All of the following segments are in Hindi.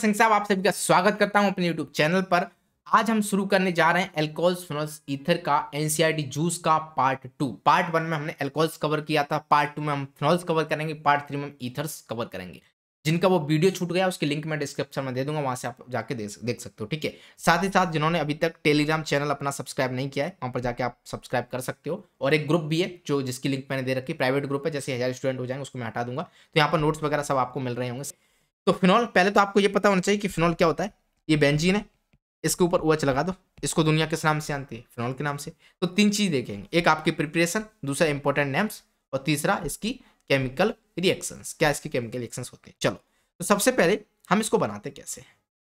सिंह साहब, आप सभी का स्वागत करता हूँ अपने यूट्यूब चैनल पर। आज हम शुरू करने जा रहे हैं एल्कोहल्स फिनोल्स ईथर का एनसीईआरटी जूस का पार्ट टू पार्ट वन में हमने एल्कोहल्स कवर किया था पार्ट टू में हम फिनोल्स कवर करेंगे पार्ट थ्री में हम ईथर्स कवर करेंगे। जिनका वो वीडियो छूट गया, उसकी लिंक मैं डिस्क्रिप्शन में दे दूँगा, वहाँ से आप जाके देख सकते हो, ठीक है? साथ ही साथ जिन्होंने अभी तक टेलीग्राम चैनल अपना सब्सक्राइब नहीं किया है, वहाँ पर जाके आप सब्सक्राइब कर सकते हो। और एक ग्रुप भी है, जो जिसकी लिंक मैंने दे रखी प्राइवेट ग्रुप है, जैसे हज़ार स्टूडेंट हो जाएँगे, उसको मैं हटा दूँगा। तो यहाँ पर नोट्स वगैरह सब आपको मिल रहे होंगे। तो फिनॉल पहले तो आपको ये पता होना चाहिए कि फिनॉल क्या होता है। ये बेंजीन है, इसके ऊपर ओएच लगा दो। इसको दुनिया किस नाम से जानती है? फिनॉल के नाम से। तो तीन चीज़ देखेंगे। एक आपकी प्रिपरेशन दूसरा इंपॉर्टेंट नेम्स और तीसरा इसकी केमिकल रिएक्शंस क्या इसकी केमिकल रिएक्शंस होते हैं? चलो तो सबसे पहले हम इसको बनाते कैसे?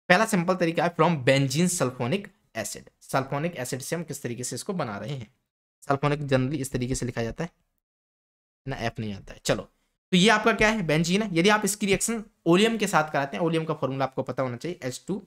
पहला सिंपल तरीका है from benzene sulphonic acid sulphonic acid से हम किस तरीके से इसको बना रहे हैं? सल्फोनिक जनरली इस तरीके से लिखा जाता है। ना एफ़ नहीं आता है। चलो तो ये आपका क्या है? बेंजीन है। यदि आप इसकी रिएक्शन ओलियम के साथ कराते हैं, ओलियम का फॉर्मूला आपको पता होना चाहिए H two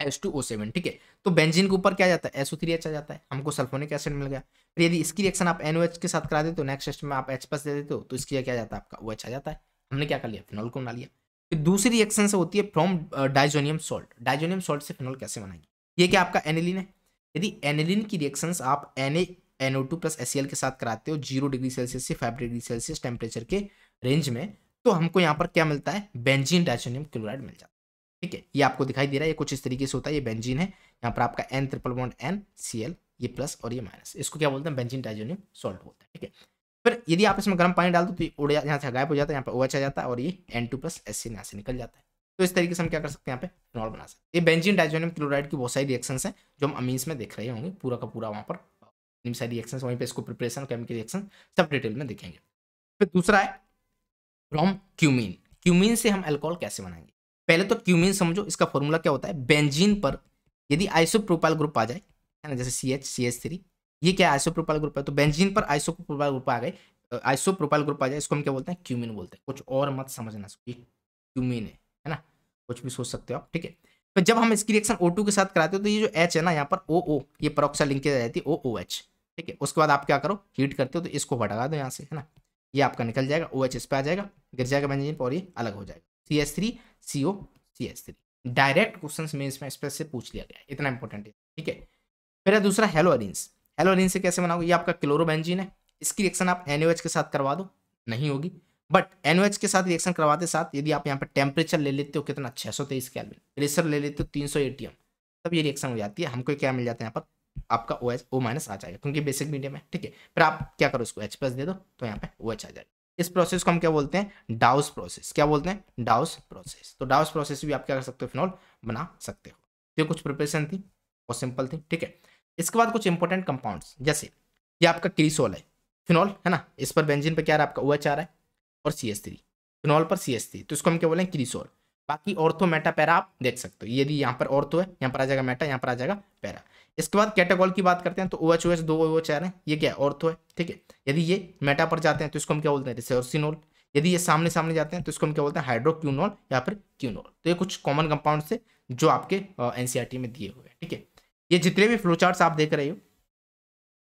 H two O seven ठीक है? तो बेंजीन के ऊपर क्या जाता है? एसओ थ्री एच आ जाता है। हमको सल्फोनिक एसिड मिल गया। फिर यदि इसकी रिएक्शन आप एच के साथ करा देते हो नेक्स्ट स्टेप में आप एच प्लस दे देते हो तो इसकी क्या जाता है? आपका ओ एच आ जाता है। हमने क्या कर लिया? फिनॉल को बना लिया। फिर दूसरी रिएक्शन से होती है from diazonium salt diazonium salt से फिनॉल कैसे बनाएँगे? ये क्या आपका एनिलिन है? यदि एनिलिन की रिएक्शन आप N NO two plus S के साथ कराते हो ज़ीरो डिग्री सेल्सियस से फाइव डिग्री सेल्सियस टेम्परेचर के रेंज में तो हमको यहाँ पर क्या मिलता है? बेंजीन डाइजोनियम क्लोराइड मिल जाता है। ठीक है, ये आपको दिखाई दे रहा है, ये कुछ इस तरीके से होता है, ये बेंजीन है। यहाँ पर आपका N triple bond N C L ये प्लस और ये माइनस इसको क्या बोलते हैं? बेंजीन डाइजोनियम सॉल्ट बोलते हैं। ठीक है, फिर यदि आप इसमें गर्म पानी डाल दो तो उड़ यहाँ से गायब हो जाता है, यहाँ पर ओ एच आ जाता है और ये N two plus S C यहाँ से निकल जाता है। तो इस तरीके से हम क्या कर सकते हैं, यहाँ पे फिनॉल बना सकते हैं। ये बेंजीन डाइजोनियम क्लोराइड की बहुत सारी रिएक्शंस हैं, जो हम अमीन्स में देख रहे होंगे, पूरा का पूरा वहाँ पर सारी रिएक्शन वहीं पे इसको प्रिपरेशन केमिकल रिएक्शन सब डिटेल में देखेंगे। फिर दूसरा है फ्रॉम क्यूमीन क्यूमीन से हम अल्कोहल कैसे बनाएँगे? पहले तो क्यूमिन समझो, इसका फॉर्मूला क्या होता है? बेंजीन पर यदि आइसोप्रोपाइल ग्रुप आ जाए, है ना, जैसे C H C H three ये क्या आइसोप्रोपाइल ग्रुप है? तो बेंजीन पर आइसोप्रोपाइल ग्रुप आ गए आइसोप्रोपाइल ग्रुप आ जाए, इसको हम क्या बोलते हैं? क्यूमिन बोलते हैं। कुछ और मत समझना क्यूमिन है है ना? कुछ भी सोच सकते हो आप, ठीक है? फिर जब हम इसकी रिएक्शन O2 के साथ कराते हो तो ये जो H है ना, यहाँ पर ओ ओ ये परोक्सा लिंकेज आ जाती है ओ ओ एच ठीक है? उसके बाद आप क्या करो? हीट करते हो तो इसको हटा दो यहाँ से, है ना? ये आपका निकल जाएगा ओ एच इस पर आ जाएगा, गिर जाएगा बेंजीन और ये अलग हो जाएगा। C S three C O C S three direct question में इसमें स्पेस से पूछ लिया गया, इतना इंपॉर्टेंट है, ठीक है? फिर है दूसरा हेलोअरिन्स हेलोअरिन से कैसे बनाओगे? ये आपका क्लोरोबेंजीन है, इसकी रिएक्शन आप एनओएच के साथ करवा दो, नहीं होगी। बट एनओएच के साथ रिएक्शन करवाते साथ यदि आप यहाँ पर टेम्परेचर ले लेते हो कितना? छः सौ तेईस कैलविन प्रेशर ले लेते हो तीन सौ एटीएम तब ये रिएक्शन हो जाती है, हमको क्या मिल जाता है यहाँ पर? आपका ओ एच ओ माइनस आ जाएगा, क्योंकि बेसिक मीडियम है, ठीक है? फिर आप क्या करो इसको एच प्लस दे दो तो यहाँ पे ओ एच आ जाएगा। इस प्रोसेस को हम क्या बोलते हैं? डाउस प्रोसेस क्या बोलते हैं? डाउस प्रोसेस तो डाउस प्रोसेस भी आप क्या कर सकते हो फिनॉल बना सकते हो। ये कुछ प्रिपरेशन थी और सिंपल थी, ठीक है? इसके बाद कुछ इंपॉर्टेंट कंपाउंड्स जैसे ये आपका क्रीसोल है। फिनॉल है ना? इस पर बेंजिन पर क्या है? आपका ओ एच आ रहा है और सी एस थ्री फिनॉल पर सी एस थ्री तो इसको हम क्या बोलें? क्रीसोल बाकी ऑर्थो मेटा पैरा आप देख सकते हो। यदि यहाँ पर ऑर्थो है, यहाँ पर आ जाएगा मेटा, यहाँ पर आ जाएगा पैरा। इसके बाद कैटेगोल की बात करते हैं तो ओ एच ओ एच दो ओ एच आ रहे हैं, ये क्या है? ऑर्थो है, ठीक है। यदि ये मेटा पर जाते हैं तो इसको हम क्या बोलते हैं? रिसोर्सिनोल यदि ये सामने सामने जाते हैं तो इसको हम क्या बोलते हैं? हाइड्रोक्यूनोल या फिर क्यूनोल तो ये कुछ कॉमन कंपाउंड से जो आपके एनसीआरटी में दिए हुए हैं, ठीक है। ये जितने भी फ्लो चार्ट्स आप देख रहे हो,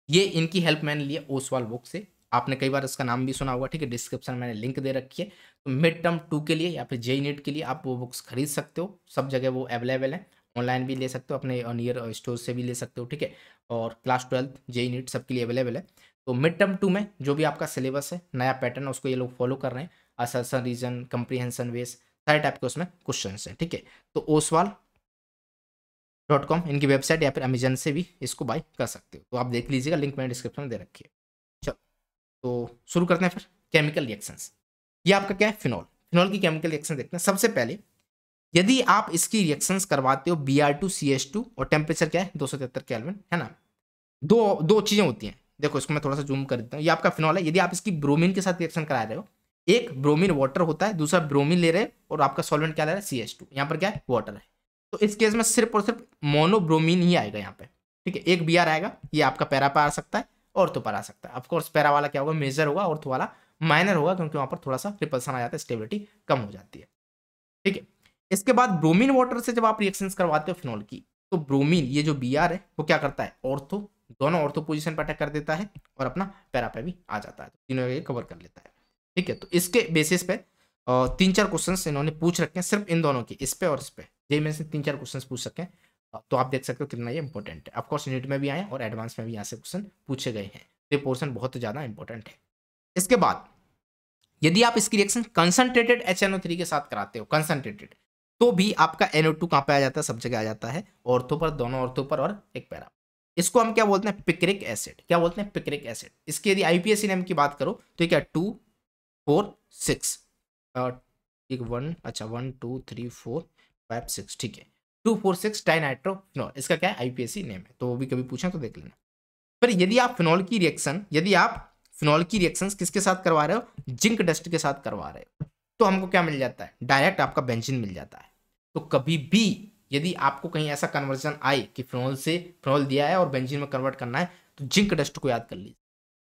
ये इनकी हेल्प मैंने लिया ओसवाल बुक से। आपने कई बार इसका नाम भी सुना होगा, ठीक है? डिस्क्रिप्शन मैंने लिंक दे रखी है। तो मिड टर्म टू के लिए या फिर जेई नीट के लिए आप वो बुक्स खरीद सकते हो। सब जगह वो अवेलेबल है। ऑनलाइन भी ले सकते हो, अपने नियर स्टोर से भी ले सकते हो, ठीक है? और क्लास ट्वेल्थ जे नीट सबके लिए अवेलेबल है। तो मिड टर्म टू में जो भी आपका सिलेबस है, नया पैटर्न है, उसको ये लोग फॉलो कर रहे हैं। असरसन, रीजन कंप्रीहेंसन वेस सारे टाइप के उसमें क्वेश्चन हैं, ठीक है? तो ओसवाल डॉट कॉम इनकी वेबसाइट या फिर अमेजन से भी इसको बाई कर सकते हो। तो आप देख लीजिएगा, लिंक मैंने डिस्क्रिप्शन में दे रखी है। तो शुरू करते हैं फिर केमिकल रिएक्शंस ये आपका क्या है? फिनॉल फिनॉल की केमिकल रिएक्शन देखते हैं। सबसे पहले, यदि आप इसकी रिएक्शंस करवाते हो B R two C H two और टेम्परेचर क्या है? दो सौ तिहत्तर कैलविन है ना? दो दो चीज़ें होती हैं। देखो, इसको मैं थोड़ा सा जूम कर देता हूँ। ये आपका फिनॉल है। यदि आप इसकी ब्रोमीन के साथ रिएक्शन करा रहे हो, एक ब्रोमीन वाटर होता है, दूसरा ब्रोमीन ले रहे हैं और आपका सॉल्वेंट क्या ले रहा है? सी एच टू यहाँ पर क्या है? वाटर है। तो इस केस में सिर्फ़ और सिर्फ़ मोनोब्रोमीन ही आएगा यहाँ पे। ठीक है? एक बी आर आएगा, ये आपका पैरा पर आ सकता है। और तो पर आ सकता है। ऑफकोर्स पैरा वाला क्या होगा? मेजर होगा और तो वाला माइनर होगा, क्योंकि वहाँ पर थोड़ा सा रिपल्सन आ जाता है स्टेबिलिटी कम हो जाती है। ठीक है? इसके बाद ब्रोमीन वाटर से जब आप रिएक्शन करवाते हो फिनॉल की तो ब्रोमीन ये जो बीआर है, वो क्या करता है? ऑर्थो दोनों ऑर्थो पोजिशन पर अटैक कर देता है और अपना पैरा पे भी आ जाता है। तीनों ये कवर कर लेता है। ठीक है? तो इसके बेसिस पे तीन चार क्वेश्चन इन्होंने पूछ रखे हैं, सिर्फ़ इन दोनों के, इस पे और इस पे। जे में से तीन चार क्वेश्चन पूछ सके तो आप देख सकते हो कितना ये इंपॉर्टेंट है। ऑफकोर्स यूनिट में भी आए और एडवांस में भी यहाँ से क्वेश्चन पूछे गए हैं। तो ये पोर्सन बहुत ज़्यादा इंपॉर्टेंट है। इसके बाद, यदि आप इसकी रिएक्शन कंसनट्रेटेड एच के साथ कराते हो कंसनट्रेटेड तो भी आपका एनओ टू कहाँ पे आ जाता है? सब जगह आ जाता है। ऑर्थो पर, दोनों ऑर्थो पर और एक पैरा इसको हम क्या बोलते हैं? पिक्रिक एसिड क्या बोलते हैं? पिक्रिक एसिड इसकी यदि आईपीएससी नेम की बात करो तो क्या टू फोर सिक्स एक वन अच्छा one two three four five six ठीक है। टू फोर सिक्स डाइनाइट्रोफिनॉल इसका क्या है? आईपीएससी नेम है। तो वो भी कभी पूछा तो देख लेना। फिर यदि आप फिनॉल की रिएक्शन यदि आप फिनॉल की रिएक्शन किसके साथ करवा रहे हो? जिंक डस्ट के साथ करवा रहे हो। तो हमको क्या मिल जाता है? डायरेक्ट आपका बेंजिन मिल जाता है। तो कभी भी यदि आपको कहीं ऐसा कन्वर्जन आए कि फिनॉल से फिनॉल दिया है और बेंजिन में कन्वर्ट करना है तो जिंक डस्ट को याद कर लीजिए।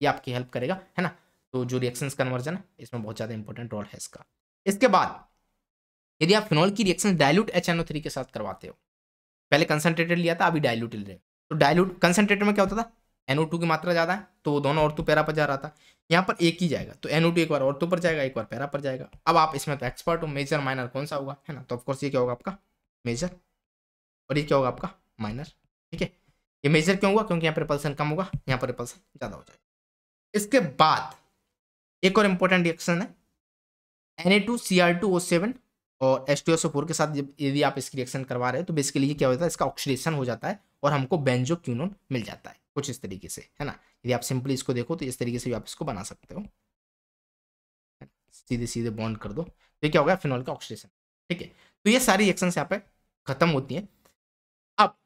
ये आपकी हेल्प करेगा, है ना? तो जो रिएक्शन कन्वर्जन है, इसमें बहुत ज़्यादा इंपॉर्टेंट रोल है इसका। इसके बाद यदि आप फिनॉल की रिएक्शन डायलूट एच के साथ करवाते हो, पहले कंसनट्रेटेड लिया था, अभी डायलूट ले रहे तो डायलूट कंसनट्रेटेड में क्या होता था? NO2 की मात्रा ज़्यादा है तो वो दोनों और तो पैरा पर जा रहा था। यहाँ पर एक ही जाएगा तो NO2 एक बार और तो पर जाएगा, एक बार पैरा पर जाएगा। अब आप इसमें तो एक्सपर्ट हो मेजर माइनर कौन सा होगा, है ना? तो ऑफकोर्स ये क्या होगा आपका? मेजर और ये क्या होगा आपका? माइनर ठीक है? ये मेजर क्यों होगा क्योंकि यहाँ पर रिपल्सन कम होगा, यहाँ पर रिपल्सन ज़्यादा हो जाएगा। इसके बाद एक और इंपॉर्टेंट रिएक्शन है। Na2Cr2O7 और H2SO4 के साथ जब यदि आप इसकी रिएक्शन करवा रहे हैं तो बेसिकली ये क्या होता है, इसका ऑक्सीडेशन हो जाता है और हमको बेंजोक्यूनोन मिल जाता है, कुछ इस तरीके से, है ना? यदि आप सिंपली इसको देखो तो इस तरीके से भी आप इसको बना सकते हो। सीधे सीधे बॉन्ड कर दो। तो क्या होगा फिनॉल का ऑक्सीडेशन ठीक है? तो ये सारी रिएक्शन यहाँ पे खत्म होती हैं। अब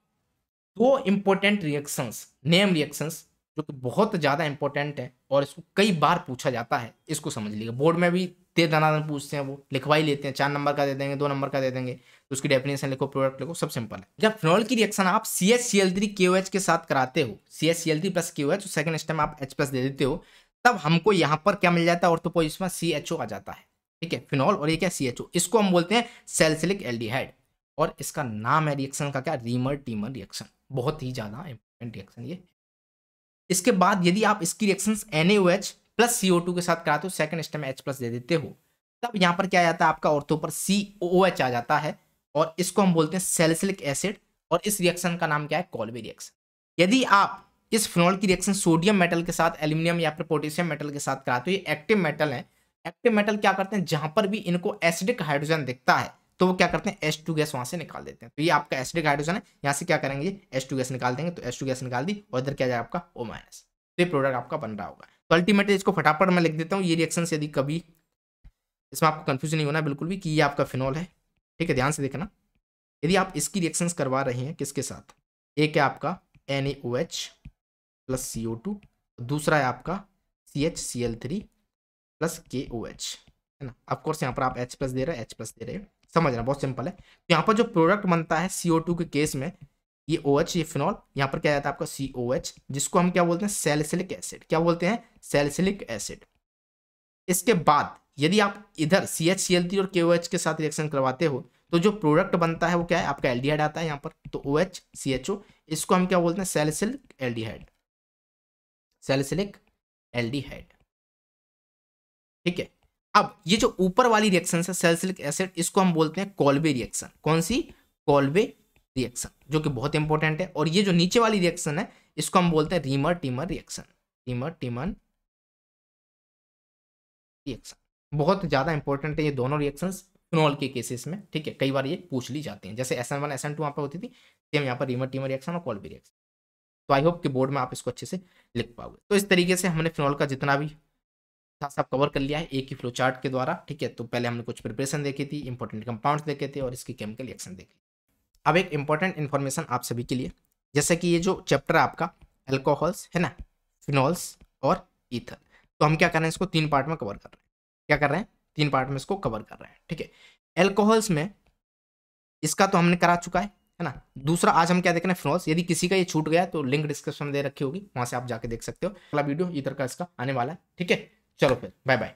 दो इंपॉर्टेंट रिएक्शंस नेम रिएक्शंस जो कि बहुत ज़्यादा इंपॉर्टेंट है और इसको कई बार पूछा जाता है, इसको समझ लीजिए। बोर्ड में भी दे दनादन पूछते हैं, वो लिखवाई लेते हैं, चार नंबर का दे देंगे, दो नंबर का दे देंगे तो उसकी डेफिनेशन लिखो प्रोडक्ट लिखो, सब सिंपल है। जब फिनॉल की रिएक्शन आप C H C L three K O H के साथ कराते हो C H C L three plus K O H second step आप एच प्लस दे देते हो, तब हमको यहाँ पर क्या मिल जाता है? और तो पोजिशन सी एच ओ आ जाता है। ठीक है? फिनॉल और ये क्या? सी एच ओ इसको हम बोलते हैं सेल्सिलिक एल्डिहाइड और इसका नाम है रिएक्शन का क्या? रीमर टीमर रिएक्शन बहुत ही ज़्यादा इंपॉर्टेंट रिएक्शन ये। इसके बाद यदि आप इसकी रिएक्शन एन प्लस सी के साथ कराते हो सेकंड स्टेप में एच प्लस दे देते हो, तब यहाँ पर क्या आ जाता है? आपका ऑर्थो पर सी ओ एच आ जाता है और इसको हम बोलते हैं सेल्सिलिक एसिड और इस रिएक्शन का नाम क्या है? कॉलवे रिएक्शन यदि आप इस फिनॉल की रिएक्शन सोडियम मेटल के साथ एल्यूमिनियम या फिर पोटेशियम मेटल के साथ कराते हो, ये एक्टिव मेटल है। एक्टिव मेटल क्या करते हैं? जहाँ पर भी इनको एसिडिक हाइड्रोजन दिखता है तो वो क्या करते हैं? एच टू गैस वहाँ से निकाल देते हैं। तो ये आपका एसिडिक हाइड्रोजन है। यहाँ से क्या करेंगे? एच टू गैस निकाल देंगे। तो एच टू गैस निकाल दी और इधर क्या जाएगा आपका? ओ माइनस तो ये प्रोडक्ट आपका बन रहा होगा। तो अल्टीमेटली इसको फटाफट मैं लिख देता हूँ। ये रिएक्शन यदि कभी इसमें आपको कन्फ्यूज़न नहीं होना बिल्कुल भी कि ये आपका फिनॉल है। ठीक है? ध्यान से देखना। यदि आप इसकी रिएक्शंस करवा रहे हैं किसके साथ? एक है आपका? N plus C O two दूसरा है आपका C H C L three plus K O H है ना? ऑफकोर्स यहाँ पर आप एच प्लस दे रहे हैं एच प्लस दे रहे हैं। समझना बहुत सिंपल है। तो यहाँ पर जो प्रोडक्ट बनता है सी के केस में, ये ओ एच ये फिनॉल यहाँ पर क्या जाता है आपका सी एच जिसको हम क्या बोलते हैं? सेलिसिलिक एसिड क्या बोलते हैं? सेलिसिलिक एसिड इसके बाद, यदि आप इधर C H C L three और के ओ एच के साथ रिएक्शन करवाते हो तो जो प्रोडक्ट बनता है वो क्या है? आपका एल्डिहाइड आता है यहाँ पर। तो O H C H O इसको हम क्या बोलते हैं? सेलिसिलिक एल्डिहाइड सेलिसिलिक एल्डिहाइड ठीक है? अब ये जो ऊपर वाली रिएक्शन है सेल्सिलिक एसिड इसको हम बोलते हैं कॉलवे रिएक्शन कौन सी? कॉलवे रिएक्शन जो कि बहुत इंपॉर्टेंट है। और ये जो नीचे वाली रिएक्शन है, इसको हम बोलते हैं Reimer Tiemann reaction Reimer Tiemann reaction बहुत ज़्यादा इंपॉर्टेंट है ये दोनों रिएक्शन फिनॉल के केसेस में, ठीक है? कई बार ये पूछ ली जाती हैं। जैसे S N one S N two वहाँ पर होती थी, सेम यहाँ पर रीमर टीमर रिएक्शन और कॉलबी रिएक्शन तो आई होप कि बोर्ड में आप इसको अच्छे से लिख पाओगे। तो इस तरीके से हमने फिनॉल का जितना भी था सब कवर कर लिया है एक ही फ्लो चार्ट के द्वारा, ठीक है? तो पहले हमने कुछ प्रिपरेशन देखी थी इंपॉर्टेंट कंपाउंड्स देखे थे और इसकी केमिकल रिएक्शन देखी अब एक इंपॉर्टेंट इन्फॉर्मेशन आप सभी के लिए, जैसे कि ये जो चैप्टर आपका एल्कोहल्स है ना? फिनॉल्स और ईथर तो हम क्या कर रहे हैं, इसको तीन पार्ट में कवर कर रहे हैं। क्या कर रहे हैं? तीन पार्ट में इसको कवर कर रहे हैं, ठीक है? एल्कोहल्स में इसका तो हमने करा चुका है है ना? दूसरा, आज हम क्या देख रहे हैं? फिनॉल्स यदि किसी का ये छूट गया तो लिंक डिस्क्रिप्शन में दे रखी होगी, वहाँ से आप जाके देख सकते हो। अगला वीडियो इधर का इसका आने वाला है, ठीक है? चलो फिर बाय बाय